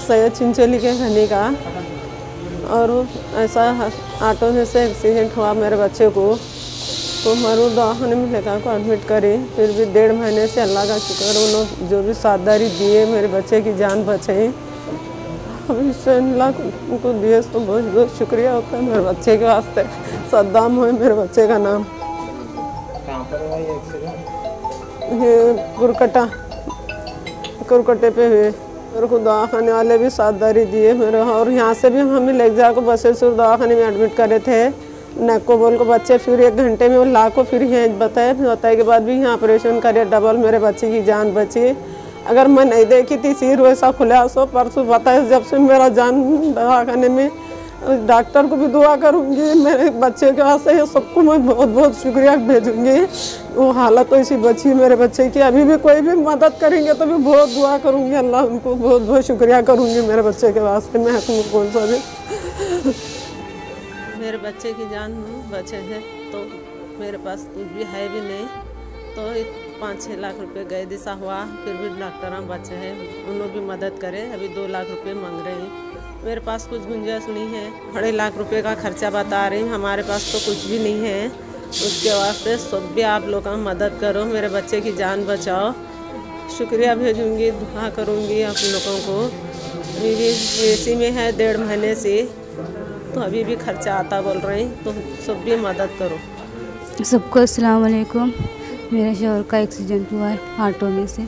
सैयद चिंचोली के घनी का। और ऐसा ऑटो में से एक्सीडेंट हुआ मेरे बच्चे को। तो मरू दवाखाने में लेकर को एडमिट करे फिर भी डेढ़ महीने से अल्लाह का शुक्र उन्होंने जो भी सावधानी दिए मेरे बच्चे की जान बचाई इससे अल्लाह उनको दिए तो बहुत बहुत शुक्रिया होता है मेरे बच्चे के वास्ते। सद्दाम हो मेरे बच्चे का नाम। ये कुरकटा कुरकटे पे हुए। मेरे को दवाखाने वाले भी साथ दारी दिए मेरे और यहाँ से भी हमें ले जाकर बसे दवा दवाखाने में एडमिट करे थे। नक्को बोल को बच्चे फिर एक घंटे में वो ला को फिर यहाँ बताए। बताए के बाद भी यहाँ ऑपरेशन करे डबल मेरे बच्चे की जान बची। अगर मैं नहीं देखी थी सिर वैसा खुला सो परसों बताए जब से मेरा जान दवाखाने में डॉक्टर को भी दुआ करूँगी, मेरे बच्चे के वास्ते सबको मैं बहुत बहुत शुक्रिया भेजूँगी। वो हालत तो ऐसी बची मेरे बच्चे की। अभी भी कोई भी मदद करेंगे तो मैं बहुत दुआ करूँगी, अल्लाह उनको बहुत बहुत शुक्रिया करूँगी मेरे बच्चे के वास्ते मैं हूँ कौन सा भी। मेरे बच्चे की जान बचे है तो मेरे पास कुछ भी है भी नहीं। तो पाँच छः लाख रुपए गए दिशा हुआ, फिर भी डॉक्टर बचे हैं, उन्होंने भी मदद करें, अभी दो लाख रुपए मांग रहे हैं। मेरे पास कुछ गुंजाइश नहीं है। बड़े लाख रुपए का खर्चा बता रही हूँ। हमारे पास तो कुछ भी नहीं है। उसके वास्ते सब भी आप लोग का मदद करो। मेरे बच्चे की जान बचाओ। शुक्रिया भेजूँगी, दुआ करूँगी आप लोगों को। मेरी एसी में है डेढ़ महीने से। तो अभी भी खर्चा आता बोल रहे हैं। तो सब भी मदद करो। सबको अस्सलाम वालेकुम। मेरे शोहर का एक्सीडेंट हुआ है ऑटो में से।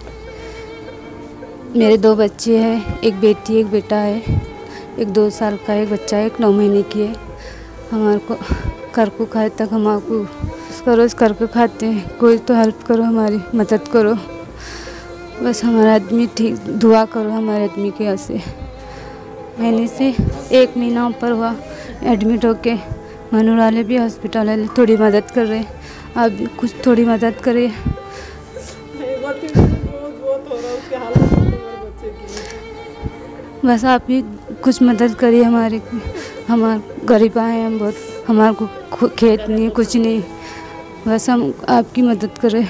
मेरे दो बच्चे हैं। एक बेटी, एक बेटा है। एक दो साल का एक बच्चा एक नौ महीने की है। हमारे को कर को खाए तक हम आपको इसका रोज़ कर को खाते हैं। कोई तो हेल्प करो, हमारी मदद करो। बस हमारा आदमी ठीक, दुआ करो हमारे आदमी के यहाँ से। महीने से एक महीना ऊपर हुआ एडमिट होके मनोर वाले भी हॉस्पिटल वाले थोड़ी मदद कर रहे आप कुछ थोड़ी मदद करें बस आप ही कुछ मदद करिए हमारे हमारे गरीब आए हम बहुत, हमारे को खेत नहीं, कुछ नहीं। बस हम आपकी मदद करें।